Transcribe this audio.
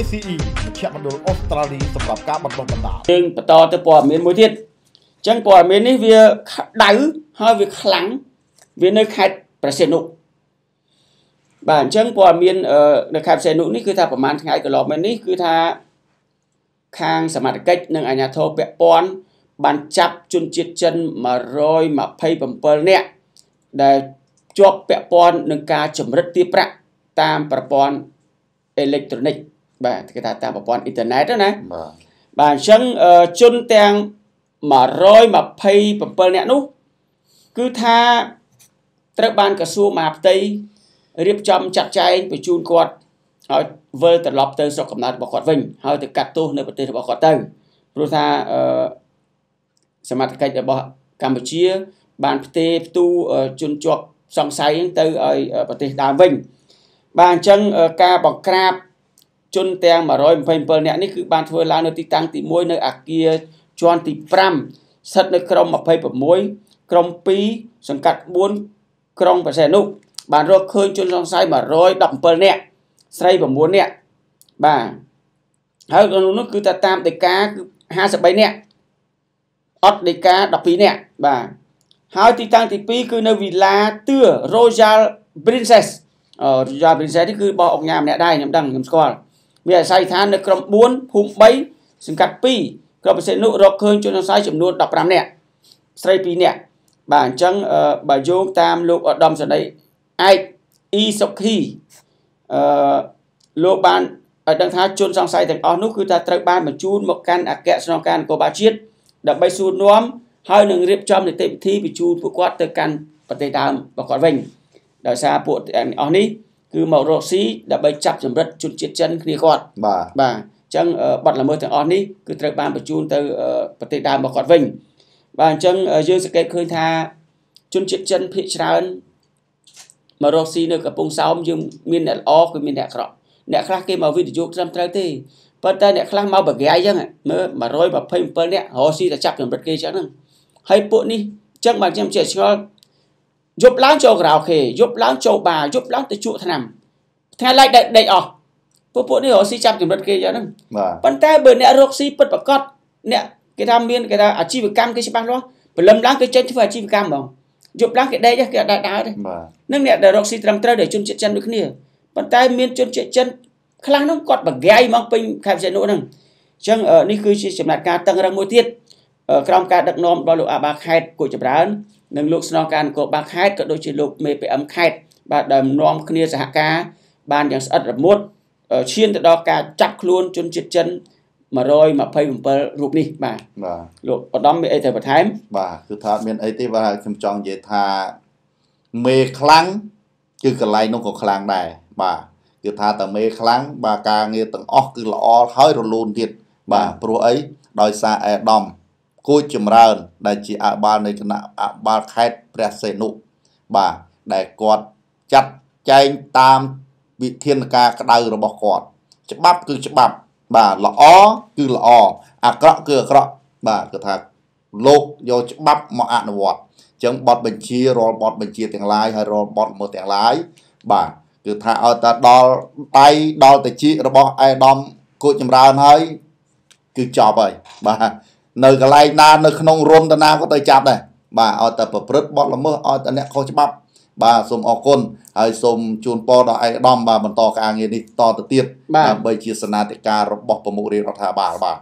ACE មជ្ឈមណ្ឌលអូស្ត្រាលីសម្រាប់ការបណ្ដុះបណ្ដាលយើងបន្តទៅព័ត៌មានមួយទៀតអញ្ចឹងព័ត៌មាននេះវាដៅហើយវាខ្លាំងវានៅខេត្តប្រសិទ្ធនុបាទអញ្ចឹងព័ត៌មាននៅខេត្តប្រសិទ្ធនុនេះគឺថាប្រហែលថ្ងៃកន្លងមកនេះគឺថាខាងសមត្ថកិច្ចនិងអាជ្ញាធរពាក់ព័ន្ធបានចាប់ជនជាតិចិន127នាក់ដែលជាប់ពាក់ព័ន្ធនឹងការចម្រិតទារប្រាក់តាមប្រព័ន្ធអេឡិចត្រូនិក បាទគេថាតាមប្រព័ន្ធអ៊ីនធឺណិតណាបាទបាទអញ្ចឹងជនទាំង127នាក់នោះគឺថាត្រូវបានក្រសួងមហាផ្ទៃរៀបចំចាត់ចែងបញ្ជូនគាត់ឲ្យវិលត្រឡប់ទៅស្រុកកំណើតរបស់គាត់វិញហើយទៅកាត់ទោសនៅប្រទេសរបស់គាត់ទៅព្រោះថាអឺសមាជិករបស់កម្ពុជា បានផ្ទេរផ្ទូជនជាប់សង្ស័យទៅឲ្យប្រទេសដើមវិញបាទអញ្ចឹងការបង្ក្រាប ជនទាំង127នាក់នេះគឺបានធ្វើឡើងនៅទីតាំងទី1នៅអាគារជាន់ទី5ស្ថិតនៅក្រុម26ក្រុម2សង្កាត់4ក្រុងបរសេនុបានរកឃើញជនសង្ស័យ117នាក់ស្រី9នាក់បាទហើយក្នុងនោះគឺថាតាមដីកាគឺ53នាក់អត់ដីកា12នាក់បាទហើយទីតាំងទី2គឺនៅវីឡាទឿ Royal Princess Royal Princess នេះគឺបោះអង្គញាម្នាក់ដែរខ្ញុំដឹងខ្ញុំស្គាល់ មានអាស័យដ្ឋាននៅក្រុម4ភូមិ3សង្កាត់2ក្រុមប្រសិទ្ធនុរកឃើញជនអាស្រ័យចំនួន15នាក់ស្រី2នាក់បាទអញ្ចឹងបើយោងតាមលោកឧត្តមសេនីយ៍ឯកអ៊ីសុខីអឺលោកបានឲ្យដឹងថាជនសង្ស័យទាំងអស់នោះគឺថាត្រូវបានបញ្ជូនមកកាន់អគ្គស្នងការនគរបាលជាតិដើម្បីសួរនាំហើយនឹងរៀបចំនីតិវិធីបញ្ជូនពួកគាត់ទៅកាន់ប្រទេសដើមរបស់គាត់វិញដោយសារពួកទាំងអស់នេះ គឺមករកស៊ីដើម្បីចាប់ចម្រិតជនជាតិចិនគ្នាគាត់បាទបាទអញ្ចឹងបទល្មើសទាំងអស់នេះគឺត្រូវបានបញ្ជូនទៅប្រទេសដើមរបស់គាត់វិញបាទអញ្ចឹងយើងសង្កេតឃើញថាជនជាតិចិនភាគច្រើនមករកស៊ីនៅកំពង់សោមយើងមានអ្នកល្អគឺមានអ្នកអាក្រក់អ្នកខ្លះគេមកវិទ្យុត្រឹមត្រូវទេប៉ុន្តែអ្នកខ្លះមកបកាយអញ្ចឹងមើល127នាក់រកស៊ីតែចាប់ចម្រិតគេអញ្ចឹងហ្នឹងហើយពួកនេះអញ្ចឹងបាទខ្ញុំជាឆ្ងល់ យប់ឡើងចូលក្រៅខេយប់ឡើងចូលបារយប់ឡើងទៅជក់ឆ្នាំថ្ងៃឡៃដេកអស់ពួកពួកនេះរកស៊ីចាប់ចម្រិតគេអញ្ចឹងប៉ុន្តែបើអ្នករកស៊ីពិតប្រកបអ្នកគេថាមានគេថាអាជីវកម្មគេច្បាស់លាស់ព្រលឹមឡើងគេចេញធ្វើអាជីវកម្មហ្មងយប់ឡើងគេដេកគេអត់ដើរដើរទេនឹងអ្នកដែលរកស៊ីត្រឹមត្រូវដែលជនជាតិចិនដូចគ្នាប៉ុន្តែមានជនជាតិចិនខ្លះនោះគាត់បកាយមកពេញខេត្តសៀនុហ្នឹងអញ្ចឹងនេះគឺជាចំណាត់ការតឹងរឹងមួយទៀត ក្រោមការដឹកនាំរបស់លោកអាបាខេតគូចម្រើននិងលោកស្នងការនគរបាលខេត្តក៏ដូចជាលោកមេ PM ខេត្តបាទដែលនាំគ្នាសហការបានយ៉ាងស្អិតរមួតឈានទៅដល់ការចាប់ខ្លួនជនជាតិចិន127រូបនេះបាទបាទលោកឧត្តមមានអីទៅបន្ថែមបាទគឺថាមានអីទេបាទខ្ញុំចង់និយាយថាមេខ្លាំងគឺកន្លែងនោះក៏ខ្លាំងដែរបាទគឺថាតមេខ្លាំងបាទការងារទាំងអស់គឺល្អហើយរលូនទៀតបាទព្រោះអីដោយសារអេដាម គូចចម្រើន ដែលជាអបាលនៃគណៈអបាលខេត្តព្រះសីហនុបាទដែលគាត់ចាត់ចែងតាមវិធានការក្តៅរបស់គាត់ ច្បាប់គឺច្បាប់ បាទល្អគឺល្អអាក្រក់គឺអាក្រក់បាទគឺថាលោកយកច្បាប់មកអនុវត្តអញ្ចឹងបទបញ្ជារាល់បទបញ្ជាទាំងឡាយហើយរាល់បទមើលទាំងឡាយបាទគឺថាឲ្យតែដល់ដៃដល់តិចរបស់អេដាមគូចចម្រើនហើយគឺចប់ហើយបាទ នៅកន្លែងណានៅក្នុងរុនតាណាក៏ទៅចាប់ដែរបាទឲ្យតែប្រព្រឹត្តបទល្មើសឲ្យតែអ្នកខុសច្បាប់ បាទសូមអរគុណហើយសូមជូនពរដល់ឯកឧត្តមបាទបន្តការងារនេះតទៅទៀតដើម្បីជាសនាធិការរបស់ប្រមុខរាជរដ្ឋាភិបាលបាទ